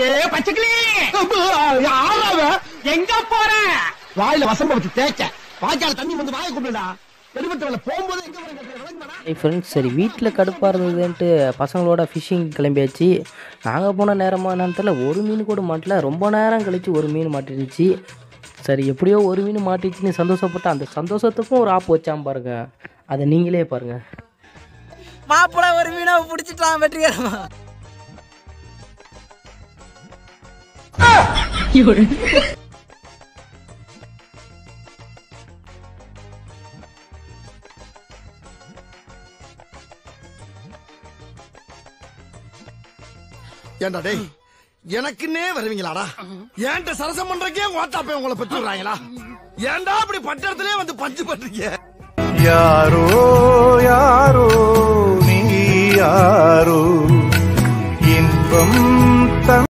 ஏ பச்சைக்கிளி! யாராவ எங்க போற? வாயில வசம்ப வச்சு தேய்ச்ச. வாய்க்கால தண்ணி வந்து வாயை? ஏய் ஃப்ரெண்ட்ஸ் சரி வீட்டில் கடுப்பாக இருந்ததுன்ட்டு பசங்களோட ஃபிஷ்ஷிங் கிளம்பியாச்சு. நாங்கள் போன நேரமாக என்னன்னு தெரியல ஒரு மீன் கூட மாட்டல. ரொம்ப நேரம் கழிச்சு ஒரு மீன் மாட்டிருந்துச்சு. சரி எப்படியோ ஒரு மீன் மாட்டிச்சுன்னு சந்தோஷப்பட்டு அந்த சந்தோஷத்துக்கும் ஒரு ஆப்பு வச்சாம பாருங்க. அதை நீங்களே பாருங்க. மாப்பிள்ள ஒரு மீனை பிடிச்சிட்டான் வெற்றிகரமா. ஏன்டா டேய் எனக்குன்னே வருவீங்களாடா? ஏன்ட்ட சரசம் பண்றக்கே ஓட்டாப்பே உங்களை பெற்றுறாங்களா ஏன்டா அப்படி பட்டத்திலே வந்து பஞ்சு பண்றீங்க? யாரோ யாரோ நீ யாரோ? இன்பம்